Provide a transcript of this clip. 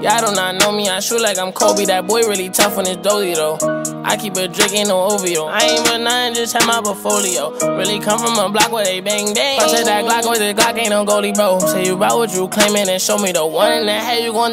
Y'all do not know me, I shoot like I'm Kobe. That boy really tough on his dozy though. I keep a drink, ain't no OVO. I ain't but nothing, just have my portfolio. Really come from a block where they bang bang. I said that Glock with the Glock ain't no goalie, bro. Say you about what you claiming and show me the one in the head you gon'